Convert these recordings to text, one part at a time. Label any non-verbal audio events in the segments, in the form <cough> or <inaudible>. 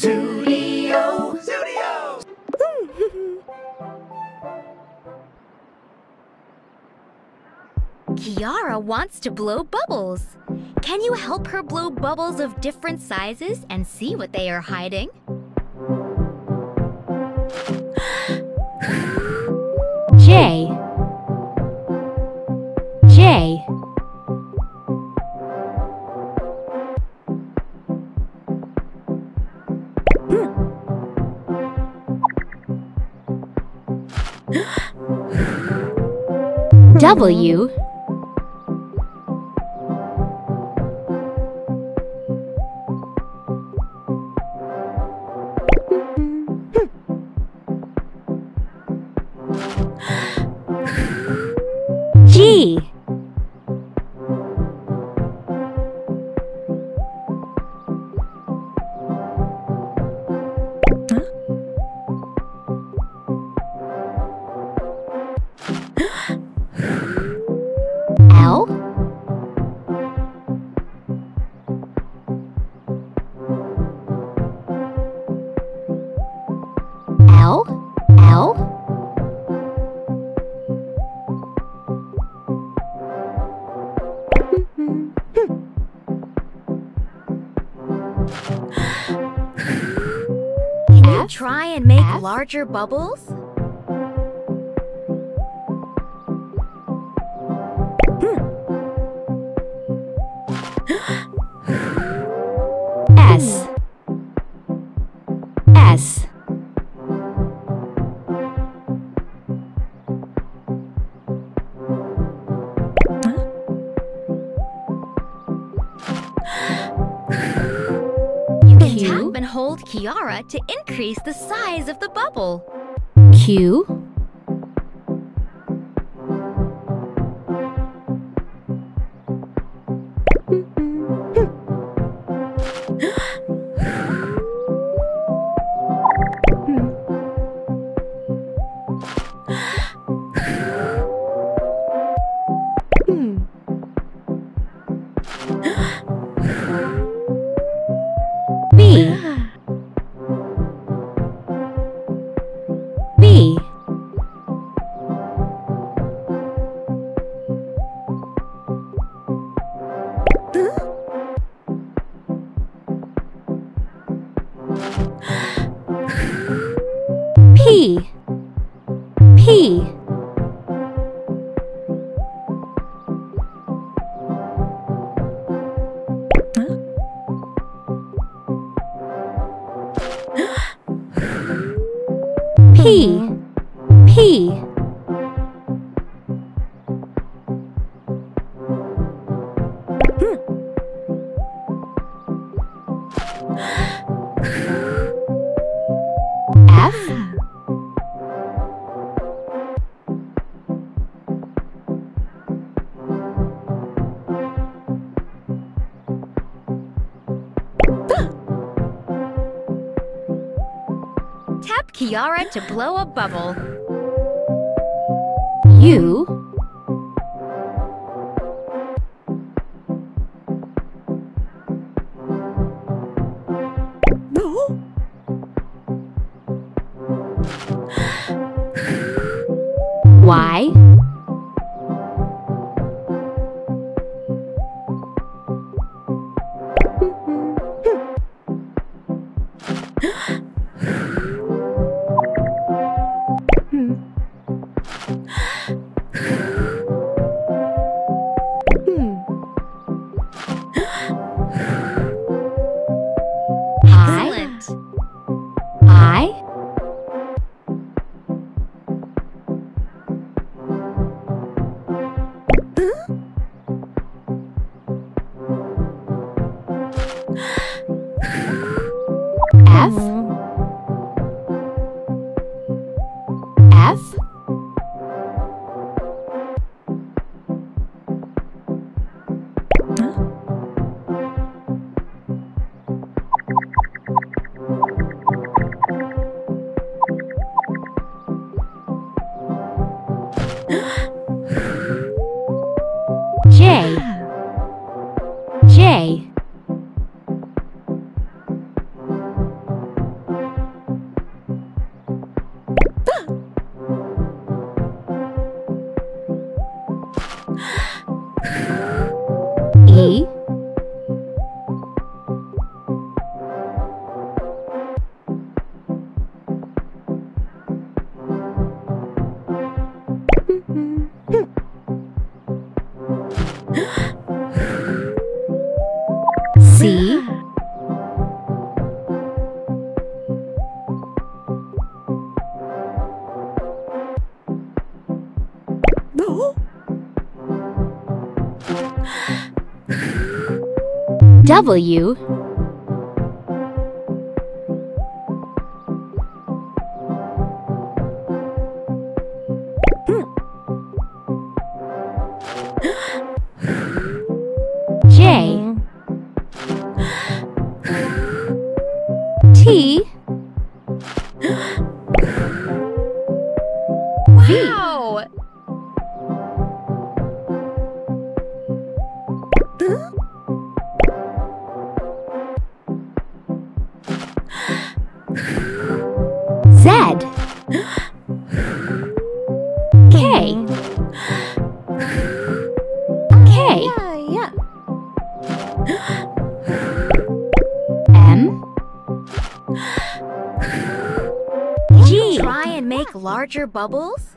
Zoodio. Zoodio. Kiara wants to blow bubbles. Can you help her blow bubbles of different sizes and see what they are hiding? W. G. L Can you try and make larger bubbles? Hold Kiara to increase the size of the bubble. Q P Kiara to blow a bubble. U J J <gasps> E. W larger bubbles?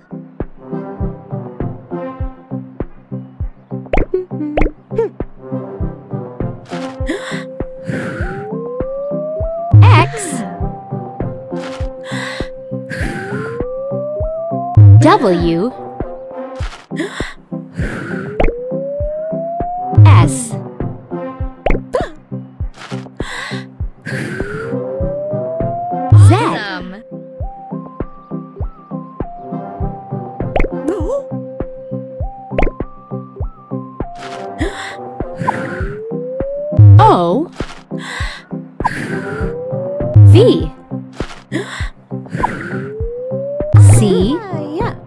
<gasps> X W Yeah.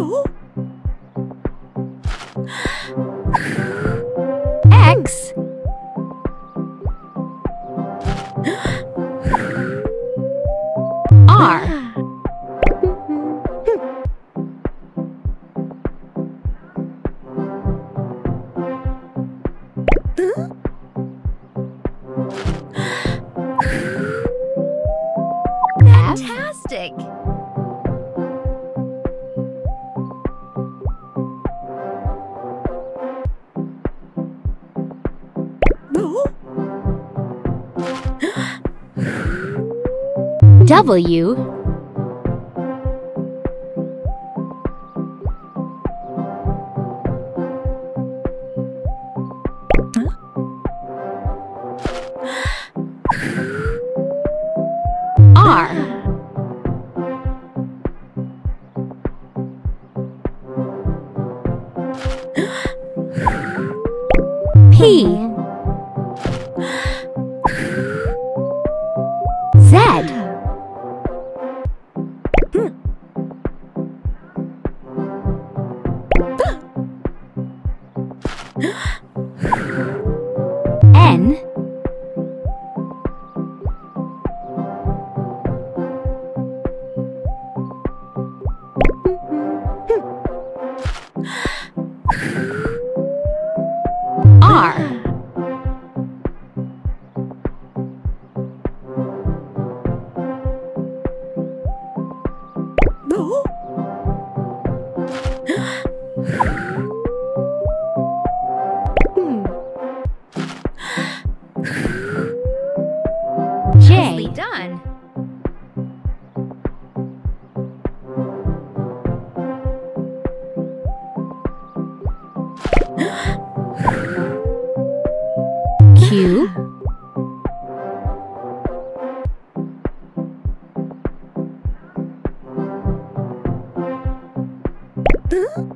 Oh! W. R. P. Huh?